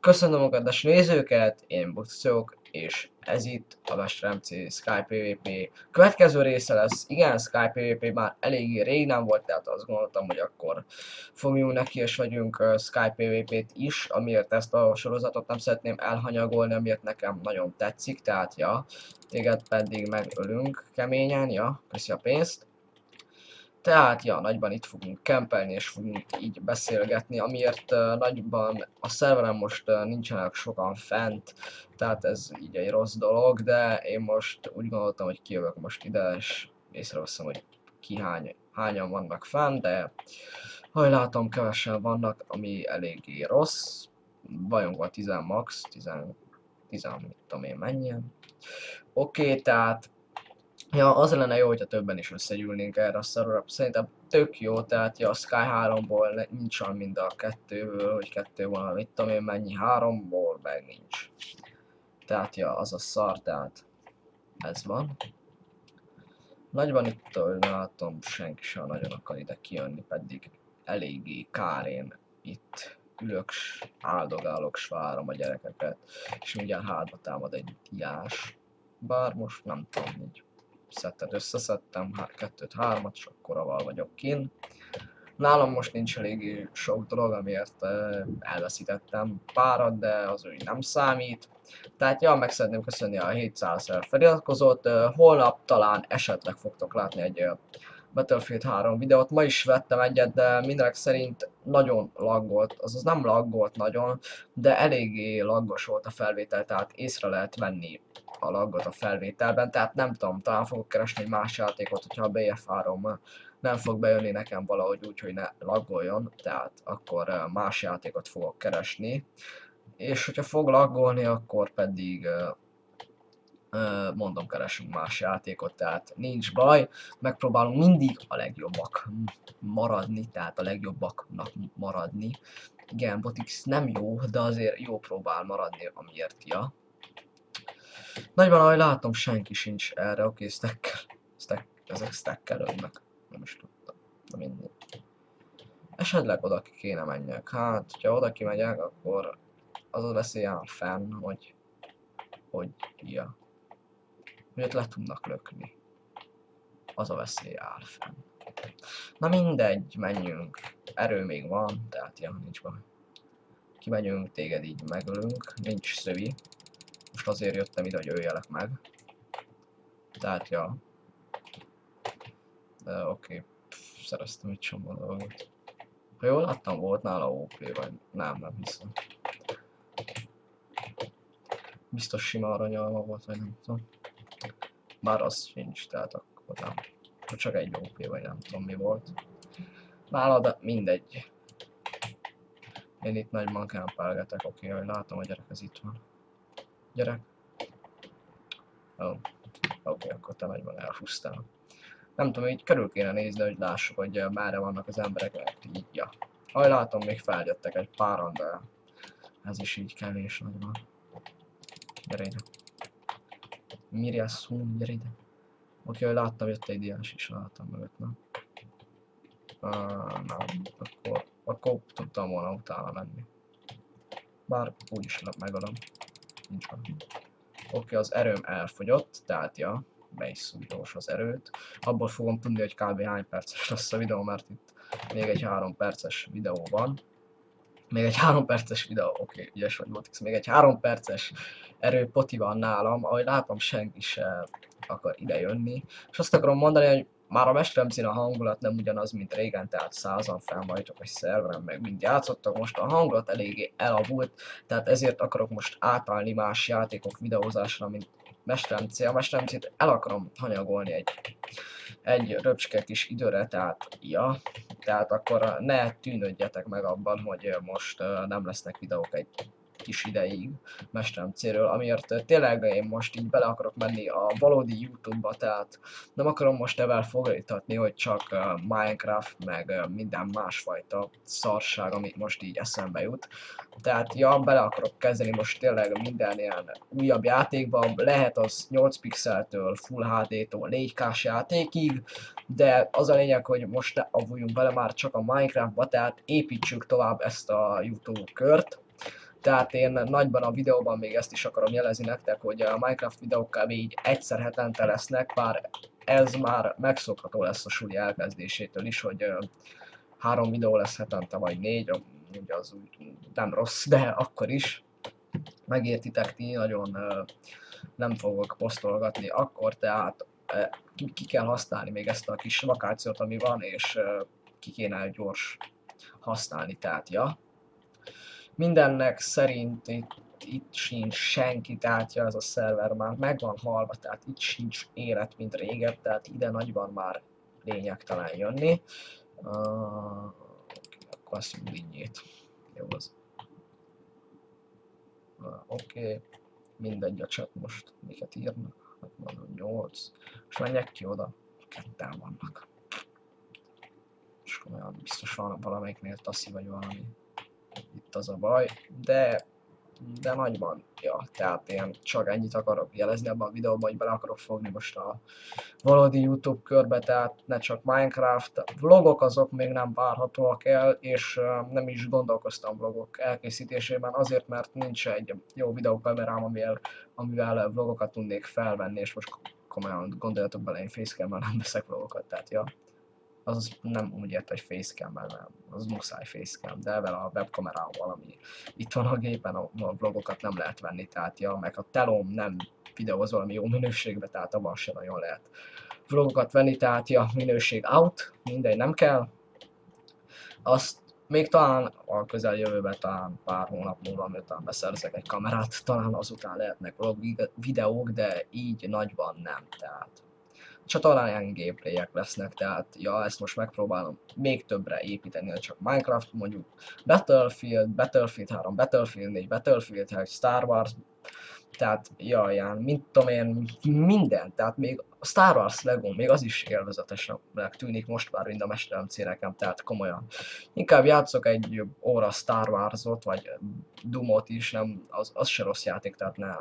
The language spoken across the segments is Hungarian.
Köszönöm a kedves nézőket, én Bukszok, és ez itt a Mestremc Sky PvP következő része lesz. Igen, Sky PvP már eléggé rég nem volt, tehát azt gondoltam, hogy akkor fogjunk neki, és vagyunk uh, Sky PvP-t is, amiért ezt a sorozatot nem szeretném elhanyagolni, amiért nekem nagyon tetszik, tehát ja, téged pedig megölünk keményen, ja, köszi a pénzt. Tehát, ja, nagyban itt fogunk kempelni, és fogunk így beszélgetni, amiért uh, nagyban a szerveren most uh, nincsenek sokan fent, tehát ez így egy rossz dolog, de én most úgy gondoltam, hogy kijövök most ide, és észreveszem, hogy ki hány, hányan vannak fent, de ha látom, kevesen vannak, ami eléggé rossz. Vajunk van 10 max, 10, 10 mit tudom én mennyien. Oké, okay, tehát Ja, az lenne jó, hogyha többen is összegyűlnénk erre a szarra. Szerintem tök jó, tehát ja, a Sky 3-ból nincs olyan mind a kettőből, hogy kettő van, mit tudom én mennyi, háromból meg nincs. Tehát ja, az a szar, tehát ez van. Nagyban itt, látom, senki sem nagyon akar ide kijönni, pedig eléggé kár én itt ülök, áldogálok, s várom a gyerekeket, és mindjárt hátba támad egy diás. Bár most nem tudom, így szettet összeszedtem, kettőt, hármat, és akkor aval vagyok kin. Nálam most nincs elég sok dolog, amiért elveszítettem párat, de az úgy nem számít. Tehát ja, meg szeretném köszönni a 700 feliratkozót. Holnap talán esetleg fogtok látni egy Battlefield 3 videót. Ma is vettem egyet, de mindenek szerint nagyon laggolt, azaz nem laggolt nagyon, de eléggé laggos volt a felvétel, tehát észre lehet venni a laggot a felvételben, tehát nem tudom, talán fogok keresni egy más játékot, hogyha a BF3 nem fog bejönni nekem valahogy úgy, hogy ne laggoljon, tehát akkor más játékot fogok keresni. És hogyha fog laggolni, akkor pedig mondom, keresünk más játékot, tehát nincs baj, megpróbálunk mindig a legjobbak maradni, tehát a legjobbaknak maradni. Igen, Botix nem jó, de azért jó próbál maradni, amiért ja. Nagyban, ahogy látom, senki sincs erre, oké, okay, stack, stack, ezek stackelődnek, nem is tudtam, de mindegy. Esetleg oda ki kéne menjek, hát, ha oda kimegyek, akkor az a veszély áll fenn, hogy, hogy, ja, ott le tudnak lökni. Az a veszély áll fenn. Na mindegy, menjünk. Erő még van, tehát ja, nincs baj. Kimegyünk, téged így megölünk, nincs szövi. Most azért jöttem ide, hogy öljelek meg. Tehát ja. De oké, okay. szereztem egy csomó dolgot. Ha jól láttam, volt nála OP, vagy nem, nem hiszem. Biztos sima aranyalma volt, vagy nem tudom. Már az sincs, tehát akkor nem. Csak egy OP, vagy nem tudom mi volt. Nálad mindegy. Én itt nagy mankán pálgetek, oké, okay, hogy látom, hogy gyerek ez itt van. Gyerek. Ó, oh. oké, okay, akkor te nagyban elhúztál. Nem tudom, így körül kéne nézni, hogy lássuk, hogy merre vannak az emberek, mert így, ja. Ahogy látom, még feljöttek egy páran, de ez is így kevés nagyban. Gyere ide. Mirja Sun, gyere ide. Oké, hogy láttam, jött egy diás is, láttam mögött, nem? Uh, nem, akkor, akkor tudtam volna utána menni. Bár úgyis megadom. Nincs van. Oké, az erőm elfogyott, tehát ja, be is az erőt. Abból fogom tudni, hogy kb. hány perces lesz a videó, mert itt még egy 3 perces videó van. Még egy 3 perces videó, oké, okay, ügyes vagy volt, még egy 3 perces erő poti van nálam, ahogy látom senki se akar ide jönni. És azt akarom mondani, hogy már a mesteremcén a hangulat nem ugyanaz, mint régen, tehát százan felmajtok egy szerveren, meg mind játszottak, most a hangulat eléggé elavult, tehát ezért akarok most átállni más játékok videózásra, mint mesteremcé. A mesteremcét el akarom hanyagolni egy, egy röpcske kis időre, tehát ja, tehát akkor ne tűnődjetek meg abban, hogy most nem lesznek videók egy kis ideig mesterem célről, amiért tényleg én most így bele akarok menni a valódi Youtube-ba, tehát nem akarom most ebben foglalítatni, hogy csak Minecraft, meg minden másfajta szarság, amit most így eszembe jut. Tehát ja, bele akarok kezdeni most tényleg minden ilyen újabb játékba, lehet az 8 pixeltől, Full HD-tól 4K-s játékig, de az a lényeg, hogy most ne avuljunk bele már csak a Minecraftba, tehát építsük tovább ezt a YouTube kört, Tehát én nagyban a videóban még ezt is akarom jelezni nektek, hogy a Minecraft videók kb. így egyszer hetente lesznek, bár ez már megszokható lesz a suli elkezdésétől is, hogy három videó lesz hetente, vagy négy, ugye az úgy nem rossz, de akkor is megértitek ti, nagyon nem fogok posztolgatni akkor, tehát ki, kell használni még ezt a kis vakációt, ami van, és ki kéne gyors használni, tehát ja. Mindennek szerint itt, itt sincs senki, ja, ez a szerver már meg van halva, tehát itt sincs élet, mint régen, tehát ide nagyban már lényegtelen jönni. Uh, akkor azt mondjuk Jó az. Uh, Oké. Okay. Mindegy a chat most, miket írnak. 68. És menjek ki oda. Ketten vannak. És olyan biztos van valamelyiknél taszi vagy valami. Itt az a baj. De de nagyban, ja, tehát én csak ennyit akarok jelezni ebben a videóban, hogy bele akarok fogni most a valódi YouTube körbe, tehát ne csak Minecraft, vlogok azok még nem várhatóak el, és nem is gondolkoztam vlogok elkészítésében, azért mert nincs egy jó videókamerám, amivel, amivel vlogokat tudnék felvenni, és most komolyan gondoljatok bele, én facecam nem veszek vlogokat, tehát ja az nem úgy ért, hogy facecam nem, az muszáj facecam, de vele a webkamerával, ami itt van a gépen, a, a vlogokat nem lehet venni, tehát ja, meg a telom nem videóz valami jó minőségbe, tehát abban sem nagyon lehet vlogokat venni, tehát ja, minőség out, mindegy, nem kell. Azt még talán a közeljövőben, talán pár hónap múlva, miután beszerzek egy kamerát, talán azután lehetnek vlog videók, de így nagyban nem, tehát csatornáján gameplayek lesznek, tehát ja, ezt most megpróbálom még többre építeni, csak Minecraft, mondjuk Battlefield, Battlefield 3, Battlefield 4, Battlefield 1, Star Wars, tehát jajján, mint tudom én, minden, tehát még a Star Wars Lego, még az is élvezetesnek tűnik most már, mind a Mesterem nekem, tehát komolyan. Inkább játszok egy óra Star Wars-ot, vagy Dumot is, nem, az, az se rossz játék, tehát ne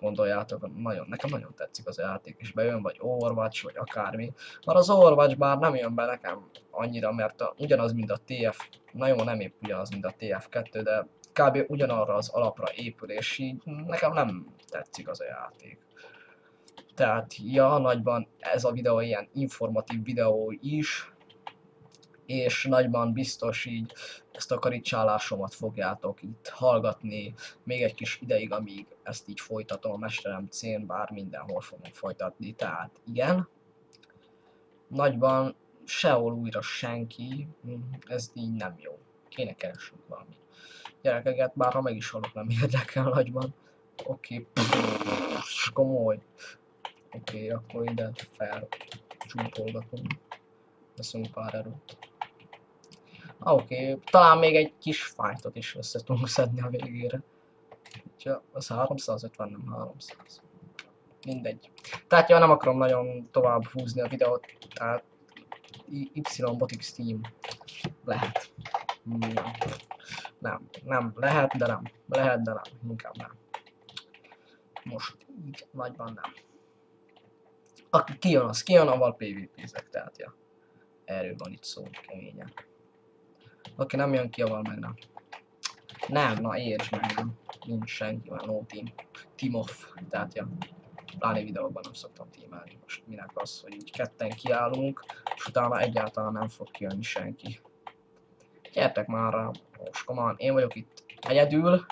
gondoljátok, nagyon, nekem nagyon tetszik az a játék, és bejön, vagy Overwatch, vagy akármi. Mert az Overwatch bár nem jön be nekem annyira, mert a, ugyanaz, mint a TF, nagyon nem épp ugyanaz, mint a TF2, de kb. ugyanarra az alapra épül, és így nekem nem tetszik az a játék. Tehát, ja, nagyban ez a videó ilyen informatív videó is, és nagyban biztos így ezt a karicsálásomat fogjátok itt hallgatni még egy kis ideig, amíg ezt így folytatom a Mesterem cén, bár mindenhol fogom folytatni, tehát igen. Nagyban sehol újra senki, ez így nem jó. Kéne keresnünk valami gyerekeket, bár ha meg is halok nem érdekel nagyban. Oké, okay. komoly. Oké, okay, akkor ide felcsúpolgatunk. Veszünk pár erőt. Ah, oké, okay. talán még egy kis fájtot is össze tudunk szedni a végére. Ja, az 350, nem 300. Mindegy. Tehát ja, nem akarom nagyon tovább húzni a videót, tehát Y Botix Team lehet. Nem. Nem, nem, lehet, de nem. Lehet, de nem. Inkább nem. Most így nagyban nem. Aki kijön, az kijön, avval PvP-zek, tehát ja. Erről van itt szó, keményen. Aki nem jön ki, avval meg nem. Nem, na értsd meg, nem. Nincs senki, már no team. Team off, tehát ja. Pláne videóban nem szoktam tímelni. Most minek az, hogy így ketten kiállunk, és utána egyáltalán nem fog kijönni senki. Gyertek már rá, most komolyan, én vagyok itt egyedül.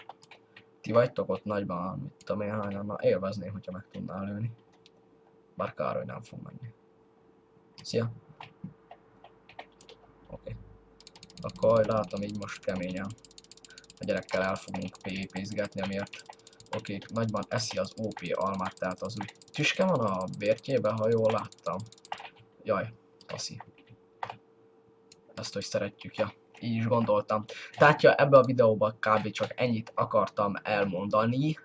Ti vagytok ott nagyban, mit tudom én hányan, na élvezném, hogyha meg tudnál lőni. Bár Károly nem fog menni. Szia! Oké. Okay. Akkor látom így most keményen. A gyerekkel el fogunk PvP-zgetni, amiért oké, okay, nagyban eszi az OP almát, tehát az úgy tüske van a bértjében, ha jól láttam. Jaj, taszi. Ezt, hogy szeretjük, ja így is gondoltam. Tehát ja, ebbe a videóban kb. csak ennyit akartam elmondani.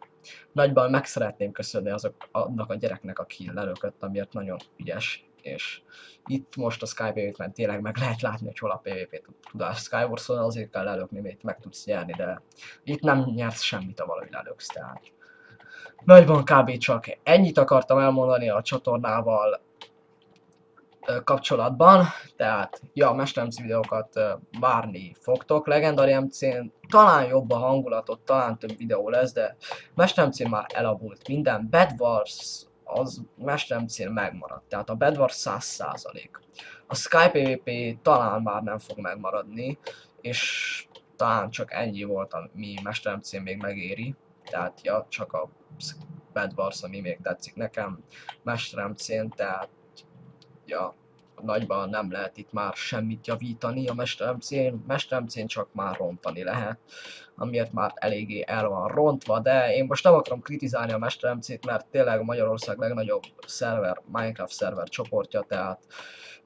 Nagyban meg szeretném köszönni azok, annak a gyereknek, aki lelökött, amiért nagyon ügyes. És itt most a Sky ben tényleg meg lehet látni, hogy hol a PvP tudás skywars on azért kell lelökni, mert meg tudsz nyerni, de itt nem nyersz semmit, a valahogy lelöksz, tehát. Nagyban kb. csak ennyit akartam elmondani a csatornával, kapcsolatban, tehát ja, mesteremci videókat várni fogtok, Legendary MC-n talán jobb a hangulatot, talán több videó lesz, de mesteremc már elavult minden, Bad Wars az mesteremc megmaradt, tehát a Bad Wars 100%. A Sky PvP talán már nem fog megmaradni, és talán csak ennyi volt, ami mesteremc még megéri, tehát ja, csak a Bad Wars, ami még tetszik nekem, mesteremc tehát ja, nagyban nem lehet itt már semmit javítani, a mesteremcén, mesteremcén csak már rontani lehet, amiért már eléggé el van rontva, de én most nem akarom kritizálni a mesteremcét, mert tényleg Magyarország legnagyobb szerver, Minecraft szerver csoportja, tehát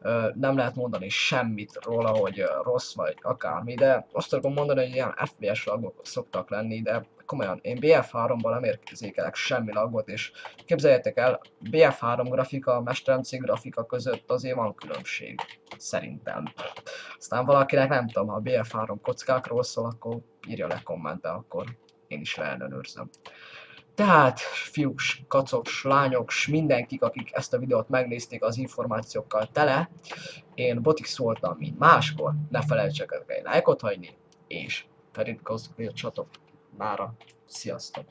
ö, nem lehet mondani semmit róla, hogy rossz vagy akármi, de azt tudom mondani, hogy ilyen FPS lagok szoktak lenni, de komolyan, én BF3-ban nem érzékelek semmi lagot, és képzeljétek el, BF3 grafika, Master MC grafika között azért van különbség, szerintem. Aztán valakinek nem tudom, ha BF3 kockákról szól, akkor írja le kommentbe, akkor én is leellenőrzöm. Tehát, fiúk, kacok, lányok, mindenkik, akik ezt a videót megnézték az információkkal tele, én Botix voltam, mint máskor, ne felejtsetek el lájkot hagyni, és Ferit Ghost csatok. Mára. Sziasztok!